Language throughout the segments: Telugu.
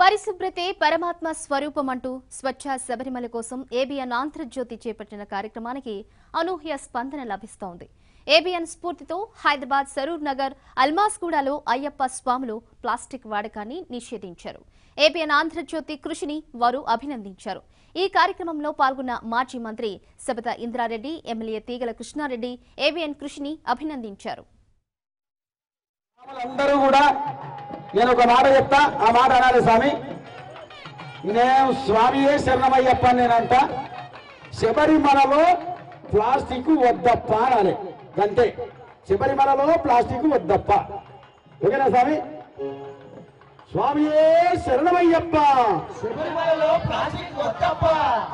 పరిశుభ్రతే పరమాత్మ స్వరూపం అంటూ స్వచ్ఛ శబరిమల కోసం ఏబిఎన్ ఆంధ్రజ్యోతి చేపట్టిన కార్యక్రమానికి అనూహ్య స్పందన లభిస్తోంది. ఏబిఎన్ స్ఫూర్తితో హైదరాబాద్ సరూర్ నగర్ అల్మాస్గూడలో అయ్యప్ప స్వాములు ప్లాస్టిక్ వాడకాన్ని నిషేధించారు. ఏబిఎన్ ఆంధ్రజ్యోతి కృషిని వారు అభినందించారు. ఈ కార్యక్రమంలో పాల్గొన్న మాజీ మంత్రి సబిత ఇంద్రారెడ్డి ఎమ్మెల్యే తీగల కృష్ణారెడ్డి ఏబిఎన్ కృషిని అభినందించారు. అందరూ కూడా నేను ఒక మాట చెప్తా. ఆ మాట అనాలి స్వామి. నేను స్వామియే శరణమయ్యప్ప అని నేనంట. శబరిమలలో ప్లాస్టిక్ వద్దప్ప అనాలి. అంతే శబరిమలలో ప్లాస్టిక్ వద్దప్ప. ఓకేనా స్వామి? స్వామియే శరణమయ్యప్ప. శబరిమలలో ప్లాస్టిక్ వద్దప్ప.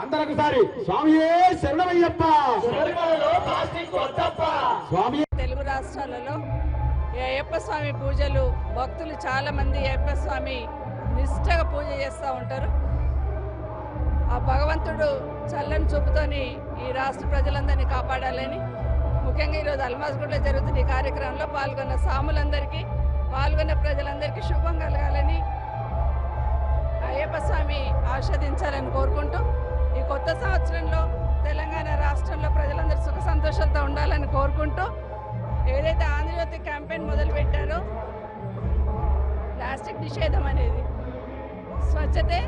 అందరూ ఒకసారి స్వామియే శరణమయ్యప్ప. శబరిమలలో ప్లాస్టిక్ వద్దప్ప. స్వామి తెలుగు రాష్ట్రాలలో అయ్యప్ప స్వామి పూజలు భక్తులు చాలా మంది అయ్యప్ప స్వామి నిష్ఠగా పూజ చేస్తూ ఉంటారు. ఆ భగవంతుడు చల్లని చూపుతోని ఈ రాష్ట్ర ప్రజలందరినీ కాపాడాలని ముఖ్యంగా ఈరోజు అల్మాస్గూడలో జరుగుతున్న ఈ కార్యక్రమంలో పాల్గొన్న సాములందరికీ పాల్గొన్న ప్రజలందరికీ శుభం కలగాలని అయ్యప్ప స్వామి ఆస్వాదించాలని కోరుకుంటూ ఈ కొత్త సంవత్సరంలో తెలంగాణ రాష్ట్రంలో ప్రజలందరూ సుఖ సంతోషాలతో ఉండాలని కోరుకుంటూ ఏదైతే ఆంధ్రజ్యోతి క్యాంపెయిన్ మొదలు పెట్టారో ప్లాస్టిక్ నిషేధం అనేది. స్వచ్ఛతే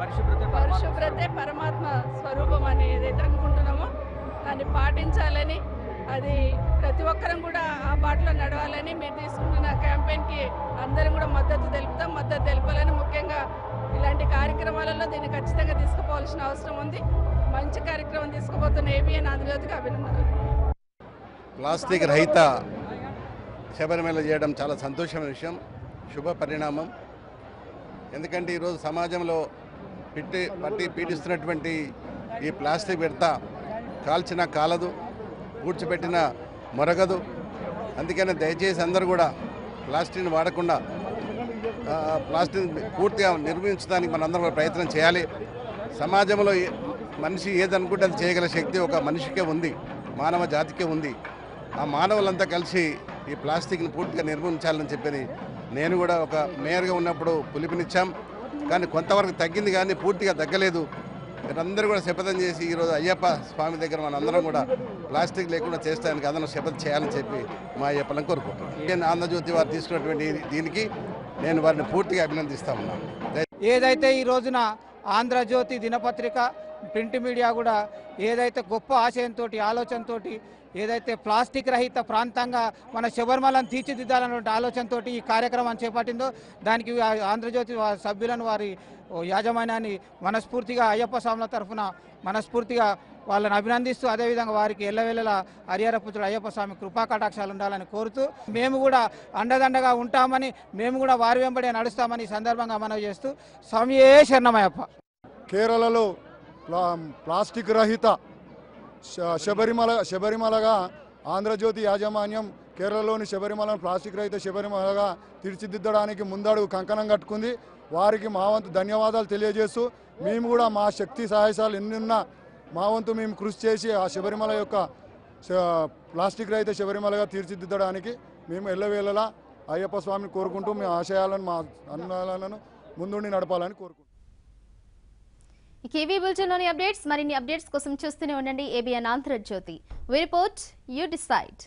పరిశుభ్రతే పరమాత్మ స్వరూపం అని ఏదైతే అనుకుంటున్నామో దాన్ని పాటించాలని అది ప్రతి ఒక్కరం కూడా ఆ బాటలో నడవాలని మీరు తీసుకుంటున్న క్యాంపెయిన్కి అందరం కూడా మద్దతు తెలుపుతాం మద్దతు తెలపాలని ముఖ్యంగా ఇలాంటి కార్యక్రమాలలో దీన్ని ఖచ్చితంగా తీసుకుపోవాల్సిన అవసరం ఉంది. మంచి కార్యక్రమం తీసుకుపోతున్న ఏబిఎన్ ఆంధ్రజ్యోతికి అభినందనలు. ప్లాస్టిక్ రహిత శబరిమల చేయడం చాలా సంతోషమైన విషయం శుభ పరిణామం. ఎందుకంటే ఈరోజు సమాజంలో పిట్టి పట్టి పీడిస్తున్నటువంటి ఈ ప్లాస్టిక్ విడత కాల్చిన కాలదు కూర్చోబెట్టిన మొరగదు. అందుకని దయచేసి అందరూ కూడా ప్లాస్టిక్ని వాడకుండా ప్లాస్టిక్ పూర్తిగా నిర్మించడానికి మనందరం కూడా ప్రయత్నం చేయాలి. సమాజంలో ఏ- మనిషి ఏదనుకుంటే అది చేయగల శక్తి ఒక మనిషికే ఉంది మానవ జాతికే ఉంది. ఆ మానవులంతా కలిసి ఈ ప్లాస్టిక్ని పూర్తిగా నిర్మూలించాలని చెప్పని నేను కూడా ఒక మేయర్గా ఉన్నప్పుడు పిలుపునిచ్చాం. కానీ కొంతవరకు తగ్గింది కానీ పూర్తిగా తగ్గలేదు. మీరందరూ కూడా శపథం చేసి ఈరోజు అయ్యప్ప స్వామి దగ్గర మనందరం కూడా ప్లాస్టిక్ లేకుండా చేస్తానికి అందరం శపథం చేయాలని చెప్పి మా అయ్యప్పలను కోరుకుంటున్నాను నేను ఆంధ్రజ్యోతి వారు తీసుకున్నటువంటి దీనికి నేను వారిని పూర్తిగా అభినందిస్తా ఉన్నాను. ఏదైతే ఈ రోజున ఆంధ్రజ్యోతి దినపత్రిక ప్రింట్ మీడియా కూడా ఏదైతే గొప్ప ఆశయంతో ఆలోచనతో ఏదైతే ప్లాస్టిక్ రహిత ప్రాంతంగా మన శబరిమలను తీర్చిదిద్దాలన్నటువంటి ఆలోచనతో ఈ కార్యక్రమం చేపట్టిందో దానికి ఆంధ్రజ్యోతి సభ్యులను వారి యాజమాన్యాన్ని మనస్ఫూర్తిగా అయ్యప్ప స్వాముల తరఫున మనస్ఫూర్తిగా వాళ్ళని అభినందిస్తూ అదేవిధంగా వారికి ఎల్లవెల్లల హరిహరపుత్రుడు అయ్యప్ప స్వామి కృపా కటాక్షాలు ఉండాలని కోరుతూ మేము కూడా అండదండగా ఉంటామని మేము కూడా వారి వెంబడే నడుస్తామని ఈ సందర్భంగా మనవి చేస్తూ స్వామియే శరణమయ్యప్ప. కేరళలో ప్లా ప్లాస్టిక్ రహిత శ- శబరిమల శబరిమలగా ఆంధ్రజ్యోతి యాజమాన్యం కేరళలోని శబరిమలను ప్లాస్టిక్ రహిత శబరిమలగా తీర్చిదిద్దడానికి ముందడుగు కంకణం కట్టుకుంది. వారికి మా వంతు ధన్యవాదాలు తెలియజేస్తూ మేము కూడా మా శక్తి సాహసాలు ఎన్నున్నా మా వంతు మేము కృషి చేసి ఆ శబరిమల యొక్క ప్లాస్టిక్ రహిత శబరిమలగా తీర్చిదిద్దడానికి మేము ఎల్లవేళలా అయ్యప్ప స్వామిని కోరుకుంటూ మీ ఆశయాలను మా అన్నాలను ముందుండి నడపాలని కోరుకుంటున్నాం. ఇక బులెటిన్లోని అప్డేట్స్ మరిన్ని అప్డేట్స్ కోసం చూస్తూనే ఉండండి. ABN Andhra Jyothy. We report you decide.